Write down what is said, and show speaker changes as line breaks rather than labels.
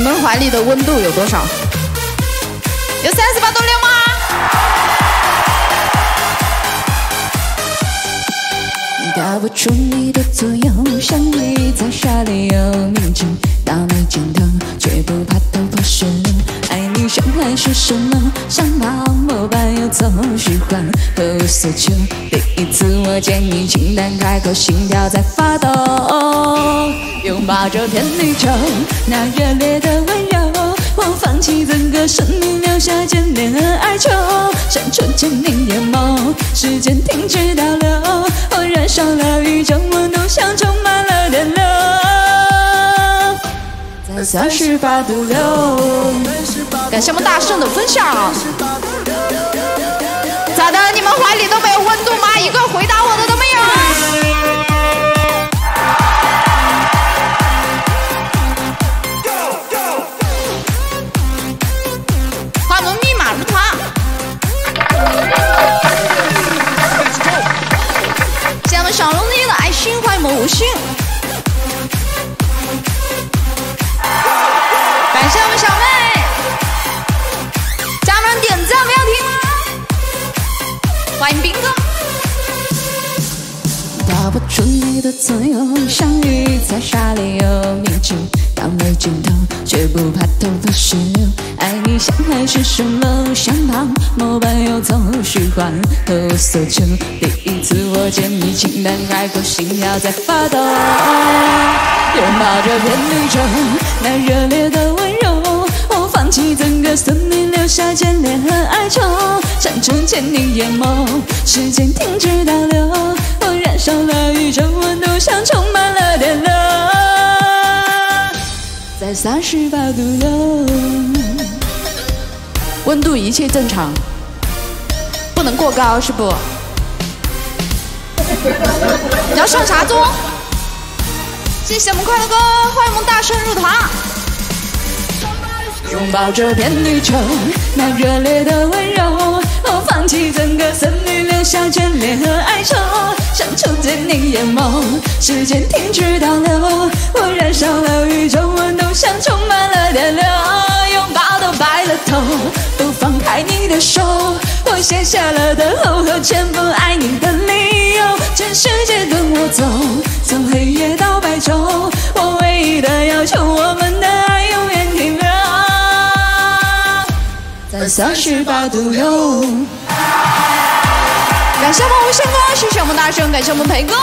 你们怀里的温度有多少？有三十八度六吗？
打不出你的左右，相遇在沙里有明镜，走虚幻和无所求。第一次我见你，轻淡开口，心跳在发抖。拥抱这片宇宙，那热烈的温柔，我放弃整个生命，留下眷恋和哀愁。闪出千年眼眸，时间停止倒流，我燃烧了宇宙温度，像充满了电流，在三十八度六。
感谢我们大圣的分享。怀里都没有温度吗？一个回答我的都没有。欢迎我们密码入团。谢谢我们小龙女的爱心，欢迎我们五星。吗？欢迎兵哥，
打不出你的左右，相遇在沙里有明镜，大眉尖头，却不怕头发湿流。爱你像海市蜃楼，像泡沫般游走虚幻和无所求。第一次我见你，轻淡开口，心跳在发抖。拥抱这片绿洲，那热烈的温柔，我放弃整个生命，留下眷恋和哀愁。闪出千年眼眸，时间停止倒流，我燃烧了宇宙温度，像充满了电流，在三十八度六。
温度一切正常，不能过高是不？你要上啥钟？谢谢我们快乐哥，欢迎我们大圣入团。
拥抱这片宇宙，那热烈的温柔，我放弃整个森林，留下眷恋和哀愁。闪出千年眼眸，时间停止倒流，我燃烧了宇宙温度，像充满了电流。拥抱都白了头，不放开你的手，我卸下了等候和全部爱你的理由。三十八度六。
感谢我们无限哥，谢谢我们大圣，感谢我们培哥。